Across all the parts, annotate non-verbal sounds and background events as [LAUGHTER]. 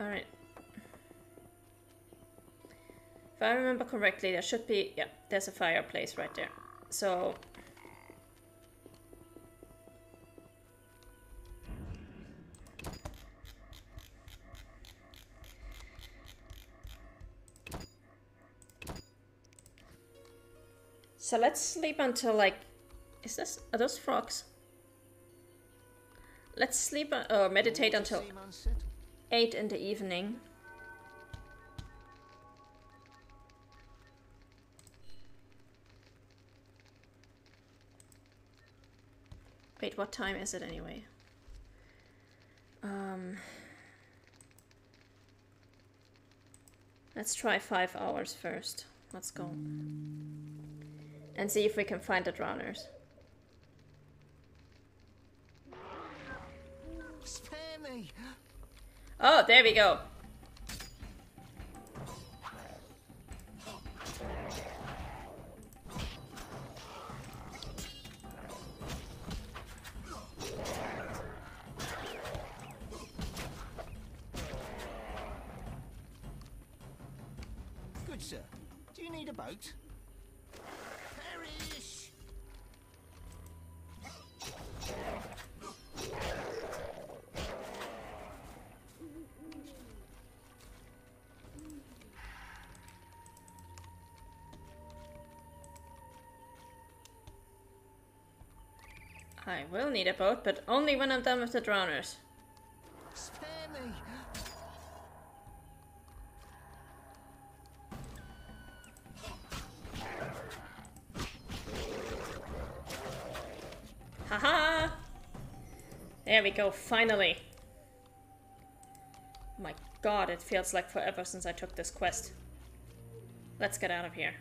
Alright. If I remember correctly, there should be... Yeah, there's a fireplace right there. So... So let's sleep until like... Is this... Are those frogs? Let's sleep uh, or meditate until 8 in the evening. Wait, what time is it anyway? Um, let's try five hours first. Let's go. And see if we can find the drowners. Spare me! Oh, there we go. Good sir. Do you need a boat? Perish! I will need a boat, but only when I'm done with the drowners. Spare me! Haha! There we go, finally. My god, it feels like forever since I took this quest. Let's get out of here.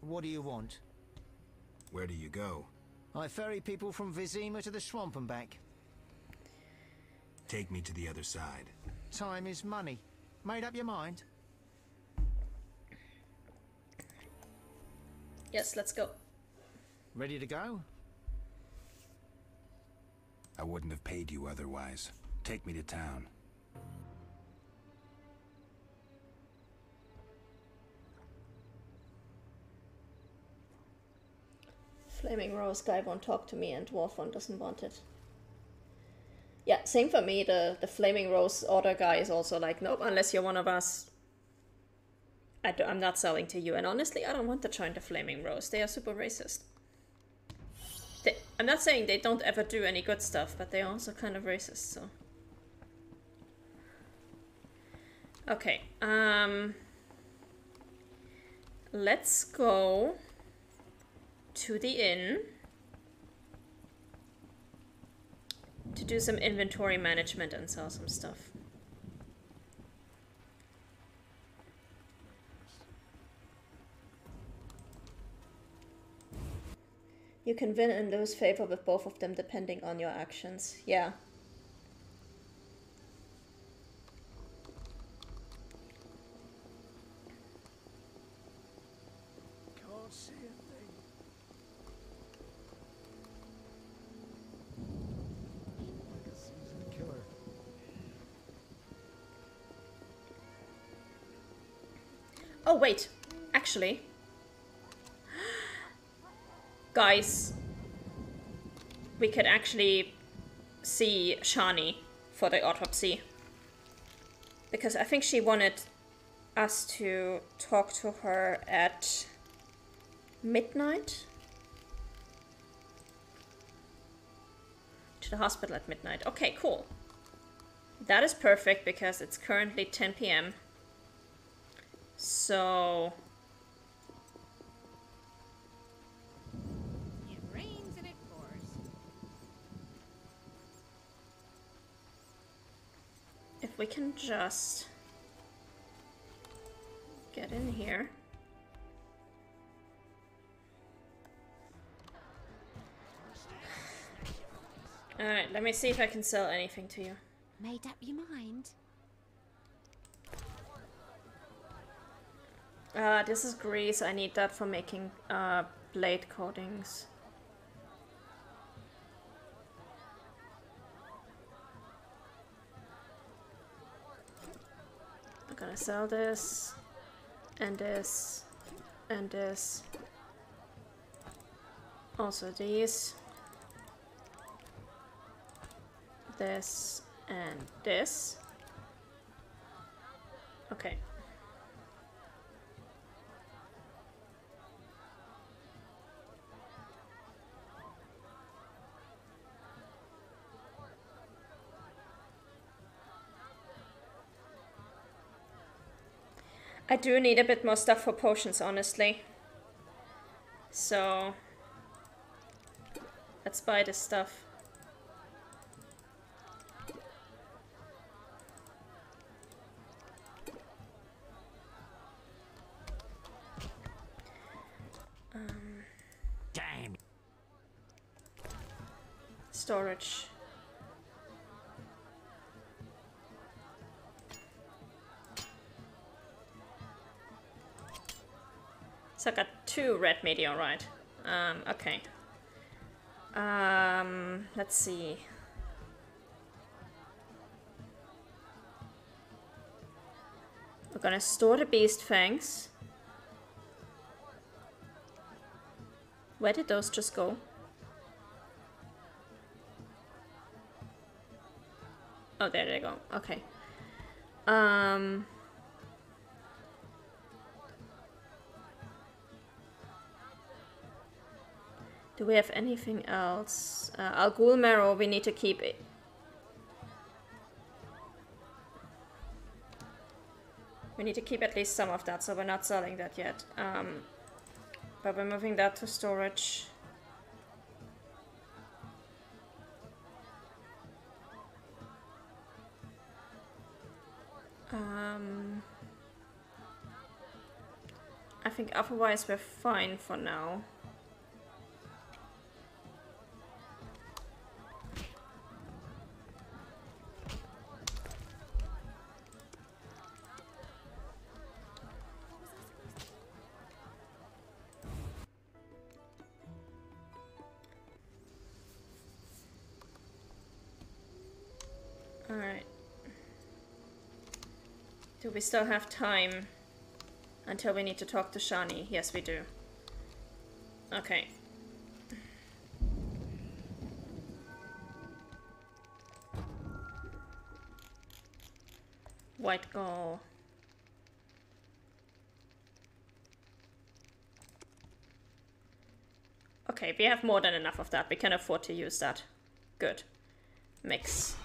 What do you want? Where do you go? I ferry people from Vizima to the swamp and back. Take me to the other side. Time is money. Made up your mind? Yes, let's go. Ready to go? I wouldn't have paid you otherwise. Take me to town. Flaming Rose guy won't talk to me and Dwarf one doesn't want it. Yeah, same for me. The the Flaming Rose order guy is also like, nope, unless you're one of us. I do, I'm not selling to you. And honestly, I don't want to join the Flaming Rose. They are super racist. They, I'm not saying they don't ever do any good stuff, but they're also kind of racist, so. Okay, um... Let's go to the inn to do some inventory management and sell some stuff. You can win and lose favor with both of them depending on your actions. Yeah. Oh, wait. Actually. [GASPS] Guys. We could actually see Shani for the autopsy. Because I think she wanted us to talk to her at midnight. To the hospital at midnight. Okay, cool. That is perfect because it's currently 10 p.m. So It rains and it pours. if we can just get in here. Alright, let me see if I can sell anything to you. Made up your mind? Uh, this is grease. I need that for making uh, blade coatings. I'm gonna sell this, and this, and this. Also these. This and this. Okay. I do need a bit more stuff for potions, honestly. So let's buy this stuff. Um, Damn. storage. So I got two red meteorite. Um, okay. Um, let's see. We're gonna store the beast fangs. Where did those just go? Oh, there they go. Okay. Um. Do we have anything else? Uh, Alghoul Marrow, we need to keep it. We need to keep at least some of that, so we're not selling that yet. Um, but we're moving that to storage. Um, I think otherwise we're fine for now. Alright. Do we still have time until we need to talk to Shani? Yes, we do. Okay. White gull. Okay, we have more than enough of that. We can afford to use that. Good. Mix.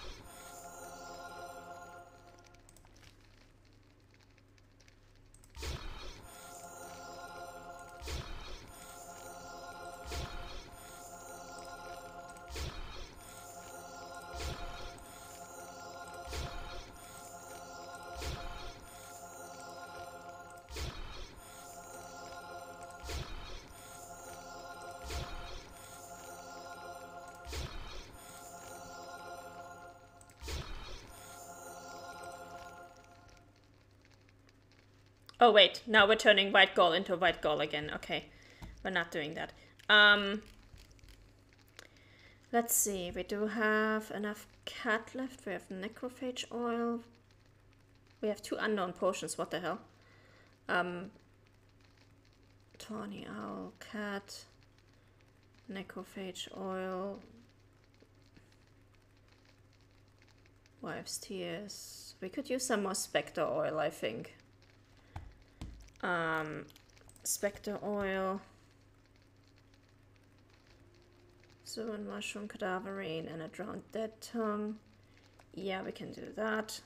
Oh wait, now we're turning white gull into white gull again. Okay, we're not doing that. Um, let's see, we do have enough cat left. We have necrophage oil. We have two unknown potions. What the hell? Um, tawny owl, cat, necrophage oil, wife's tears. We could use some more spectre oil, I think um, spectre oil, sewant mushroom, cadaverine, and a drowned dead tongue. Yeah, we can do that.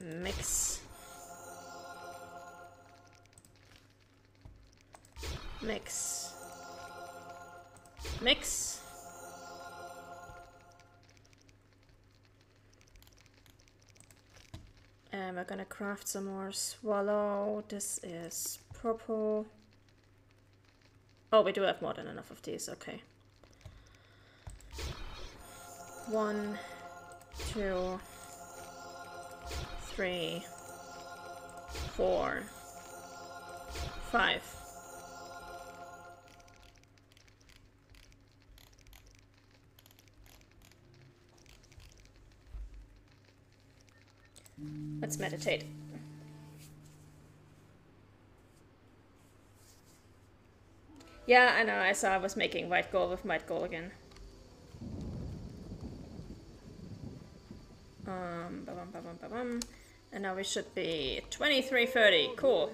Mix. Mix. Mix. And we're gonna craft some more swallow. This is purple. Oh, we do have more than enough of these, okay. One, two, three, four, five. Let's meditate. Yeah, I know. I saw I was making white gold with white gold again. Um, ba-bum, ba-bum, ba-bum. And now we should be 23.30. Cool.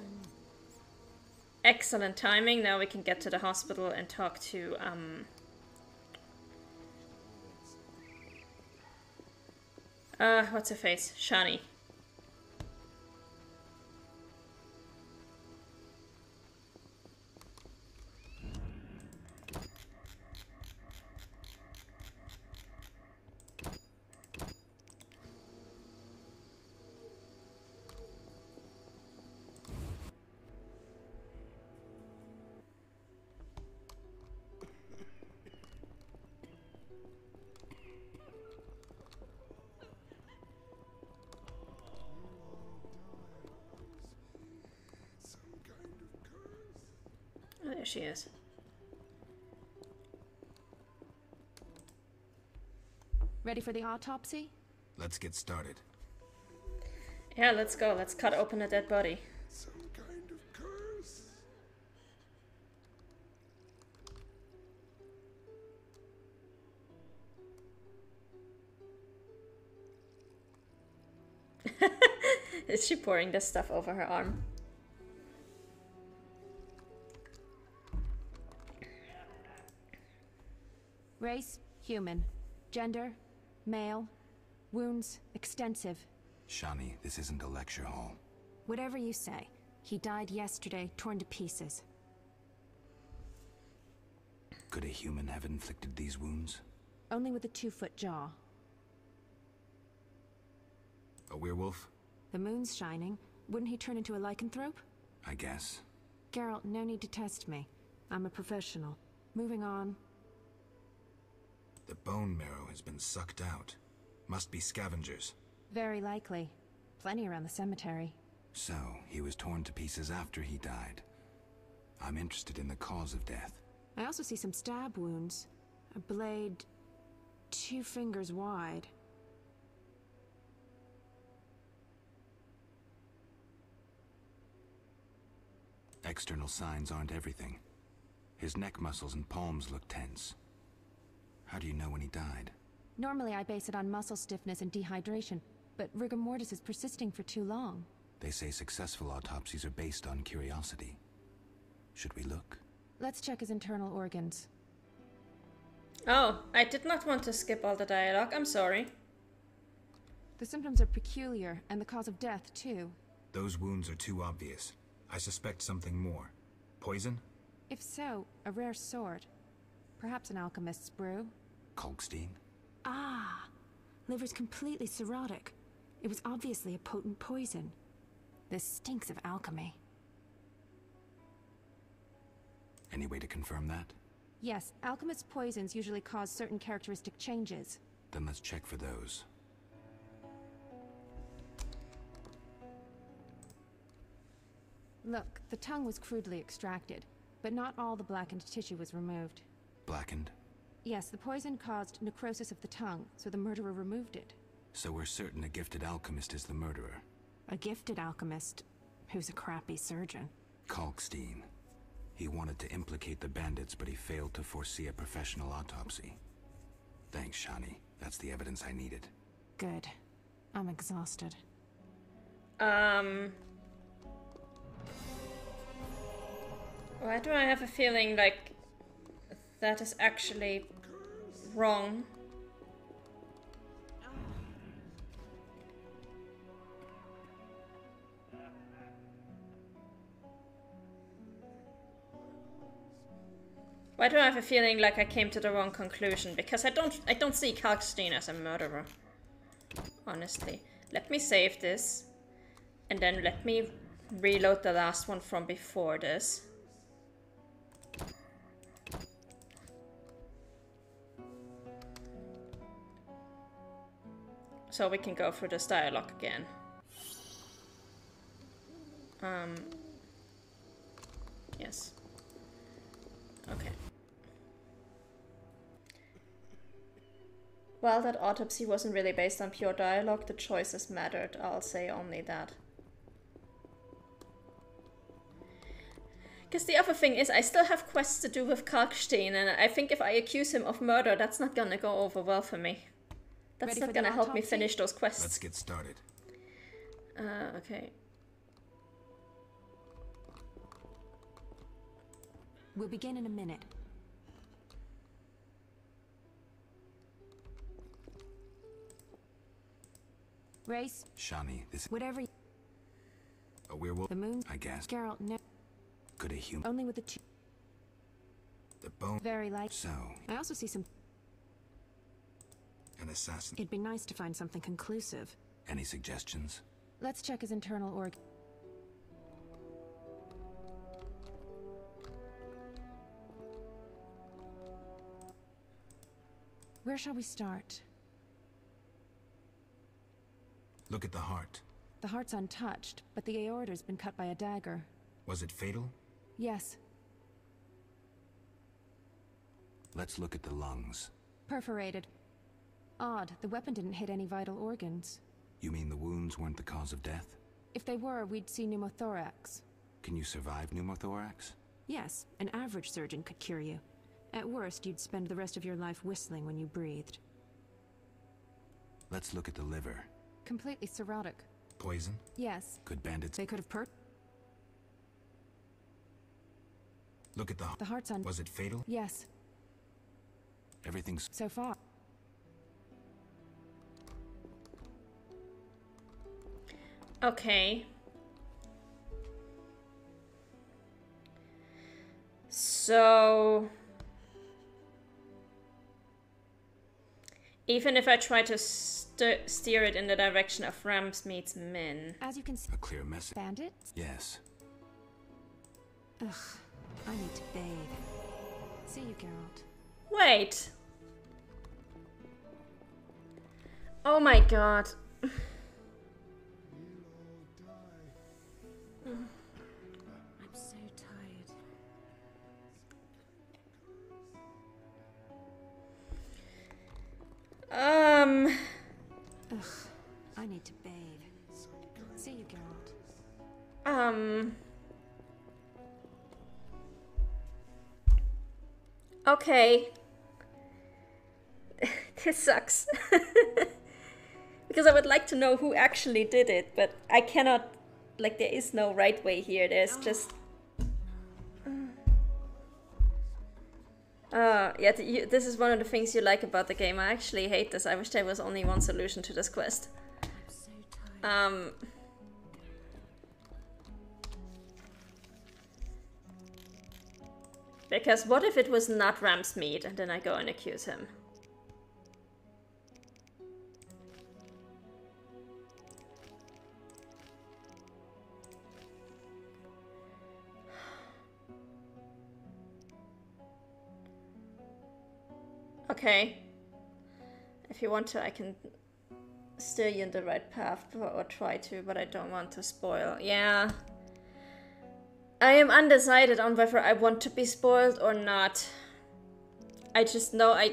Excellent timing. Now we can get to the hospital and talk to, um... Uh, what's her face? Shani. She is. Ready for the autopsy? Let's get started. Yeah, let's go. Let's cut open a dead body. Some kind of curse. [LAUGHS] Is she pouring this stuff over her arm? Race, human. Gender, male. Wounds, extensive. Shani, this isn't a lecture hall. Whatever you say. He died yesterday, torn to pieces. Could a human have inflicted these wounds? Only with a two-foot jaw. A werewolf? The moon's shining. Wouldn't he turn into a lycanthrope? I guess. Geralt, no need to test me. I'm a professional. Moving on. The bone marrow has been sucked out. Must be scavengers. Very likely. Plenty around the cemetery. So, he was torn to pieces after he died. I'm interested in the cause of death. I also see some stab wounds. A blade... two fingers wide. External signs aren't everything. His neck muscles and palms look tense. How do you know when he died? Normally I base it on muscle stiffness and dehydration, but rigor mortis is persisting for too long. They say successful autopsies are based on curiosity. Should we look? Let's check his internal organs. Oh, I did not want to skip all the dialogue. I'm sorry. The symptoms are peculiar, and the cause of death, too. Those wounds are too obvious. I suspect something more. Poison? If so, a rare sword. Perhaps an alchemist's brew. Kalkstein? Ah! Liver's completely cirrhotic. It was obviously a potent poison. This stinks of alchemy. Any way to confirm that? Yes, alchemist poisons usually cause certain characteristic changes. Then let's check for those. Look, the tongue was crudely extracted, but not all the blackened tissue was removed. Blackened? Yes, the poison caused necrosis of the tongue, so the murderer removed it. So we're certain a gifted alchemist is the murderer. A gifted alchemist, who's a crappy surgeon. Kalkstein. He wanted to implicate the bandits, but he failed to foresee a professional autopsy. Thanks, Shani. That's the evidence I needed. Good. I'm exhausted. Um. Why do I have a feeling like that is actually wrong? Why do I have a feeling like I came to the wrong conclusion? Because I don't I don't see Kalkstein as a murderer. Honestly. Let me save this. And then let me reload the last one from before this. So we can go through this dialogue again. Um, yes. Okay. Well, that autopsy wasn't really based on pure dialogue, the choices mattered, I'll say only that. Because the other thing is, I still have quests to do with Kalkstein, and I think if I accuse him of murder, that's not gonna go over well for me. That's Ready not gonna help me finish those quests. Let's get started. Uh, okay. We'll begin in a minute. Race, Shani, this whatever. y- a werewolf, The moon. I guess. Geralt, no. Could a human Only with the two. the bone Very light. so I also see some. An assassin. It'd be nice to find something conclusive. Any suggestions? Let's check his internal org. Where shall we start? Look at the heart. The heart's untouched, but the aorta's been cut by a dagger. Was it fatal? Yes, Let's look at the lungs. perforated. Odd, the weapon didn't hit any vital organs. You mean the wounds weren't the cause of death? If they were, we'd see pneumothorax. Can you survive pneumothorax? Yes, an average surgeon could cure you. At worst, you'd spend the rest of your life whistling when you breathed. Let's look at the liver. Completely cirrhotic. Poison? Yes, Could bandits they could have per- look at the The heart's on... Was it fatal? Yes, Everything's so far. Okay. So... Even if I try to st steer it in the direction of Ramsmeat's Min. As you can see, a clear message. bandits? Yes. Ugh, I need to bathe. See you, Geralt. Wait! Oh my god. [LAUGHS] I'm so tired. Um... Ugh, I need to bathe. See you, Geralt. Um. Okay. [LAUGHS] this sucks. [LAUGHS] because I would like to know who actually did it, but I cannot. Like, there is no right way here. There's just. Uh, yeah, th- you, this is one of the things you like about the game. I actually hate this. I wish there was only one solution to this quest. I'm so tired. Um. Because what if it was not Ramsmeat and then I go and accuse him? Okay. If you want to, I can steer you in the right path or, try to, but I don't want to spoil. Yeah. I am undecided on whether I want to be spoiled or not. I just know I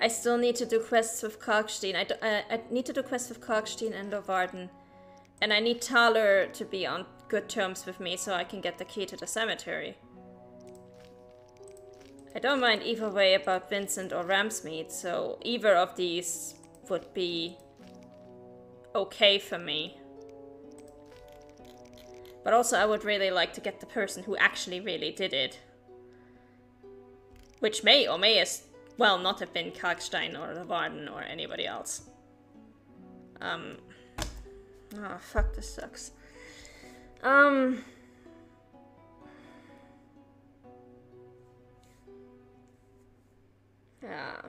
I still need to do quests with Kalkstein. I, do, I, I need to do quests with Kalkstein and Leuvaarden. And I need Thaler to be on good terms with me so I can get the key to the cemetery. I don't mind either way about Vincent or Ramsmeat, so either of these would be okay for me. But also I would really like to get the person who actually really did it. Which may or may as well not have been Kalkstein or Leuvaarden or anybody else. Um. Oh, fuck, this sucks. Um. Yeah.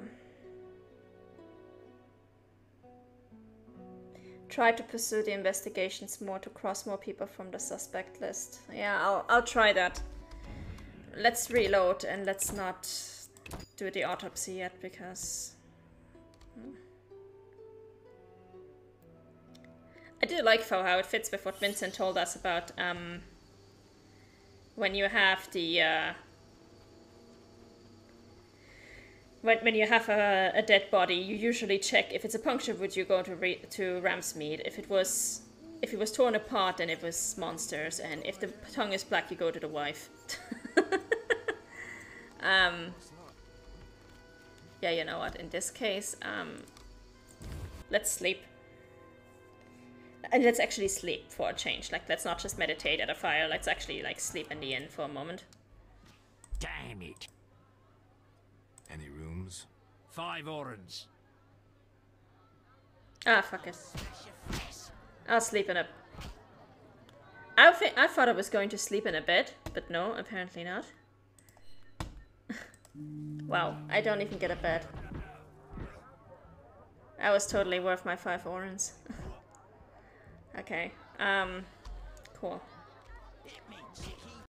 Try to pursue the investigations more to cross more people from the suspect list. Yeah, I'll I'll try that. Let's reload and let's not do the autopsy yet because hmm. I do like how it fits with what Vincent told us about um when you have the uh when, when you have a, a dead body, you usually check if it's a puncture wound, you go to re, to Ramsmeat. If it was if it was torn apart, then it was monsters, and if the tongue is black, you go to the wife. [LAUGHS] um, yeah, you know what? In this case, um, let's sleep. And let's actually sleep for a change. Like, let's not just meditate at a fire. Let's actually like sleep in the inn for a moment. Damn it. Any rooms? Five orens. Ah, fuck it. I'll sleep in a. I, thi- I thought I was going to sleep in a bed, but no, apparently not. [LAUGHS] wow, I don't even get a bed. That was totally worth my five orens. [LAUGHS] okay, um, cool. Let me